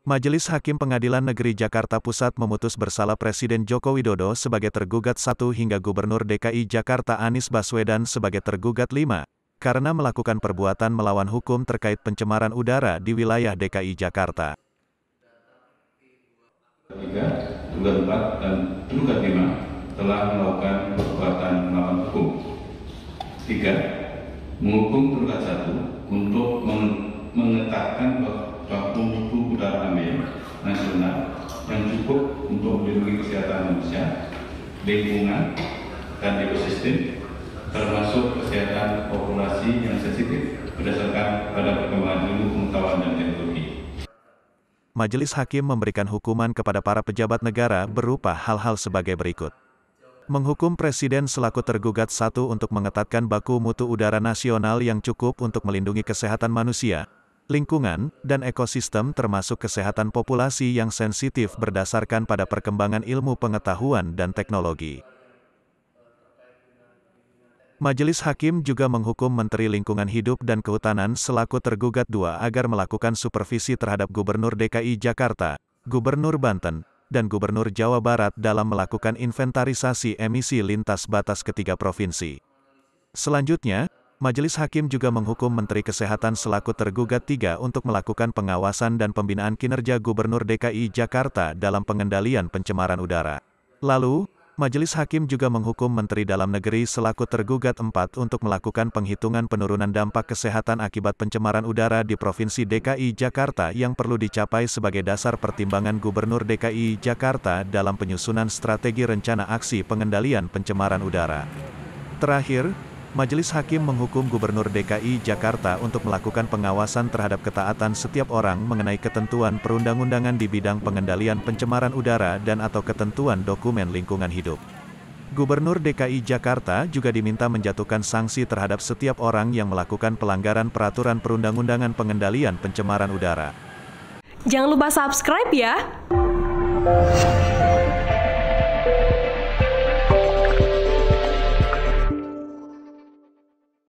Majelis Hakim Pengadilan Negeri Jakarta Pusat memutus bersalah Presiden Joko Widodo sebagai tergugat satu hingga Gubernur DKI Jakarta Anies Baswedan sebagai tergugat lima, karena melakukan perbuatan melawan hukum terkait pencemaran udara di wilayah DKI Jakarta. Tiga, tergugat empat dan tergugat lima telah melakukan perbuatan melawan hukum. Tiga, menghukum tergugat satu untuk mengetahkan bahwa mutu udara ambiar nasional yang cukup untuk melindungi kesehatan manusia, lingkungan, dan ekosistem, termasuk kesehatan populasi yang sensitif berdasarkan pada perkembangan ilmu pengetahuan dan teknologi. Majelis Hakim memberikan hukuman kepada para pejabat negara berupa hal-hal sebagai berikut. Menghukum Presiden selaku tergugat satu untuk mengetatkan baku mutu udara nasional yang cukup untuk melindungi kesehatan manusia, lingkungan, dan ekosistem termasuk kesehatan populasi yang sensitif berdasarkan pada perkembangan ilmu pengetahuan dan teknologi. Majelis Hakim juga menghukum Menteri Lingkungan Hidup dan Kehutanan selaku tergugat dua agar melakukan supervisi terhadap Gubernur DKI Jakarta, Gubernur Banten, dan Gubernur Jawa Barat dalam melakukan inventarisasi emisi lintas batas ketiga provinsi. Selanjutnya, Majelis Hakim juga menghukum Menteri Kesehatan selaku tergugat tiga untuk melakukan pengawasan dan pembinaan kinerja Gubernur DKI Jakarta dalam pengendalian pencemaran udara. Lalu, Majelis Hakim juga menghukum Menteri Dalam Negeri selaku tergugat empat untuk melakukan penghitungan penurunan dampak kesehatan akibat pencemaran udara di Provinsi DKI Jakarta yang perlu dicapai sebagai dasar pertimbangan Gubernur DKI Jakarta dalam penyusunan strategi rencana aksi pengendalian pencemaran udara. Terakhir, Majelis Hakim menghukum Gubernur DKI Jakarta untuk melakukan pengawasan terhadap ketaatan setiap orang mengenai ketentuan perundang-undangan di bidang pengendalian pencemaran udara dan atau ketentuan dokumen lingkungan hidup. Gubernur DKI Jakarta juga diminta menjatuhkan sanksi terhadap setiap orang yang melakukan pelanggaran peraturan perundang-undangan pengendalian pencemaran udara. Jangan lupa subscribe ya!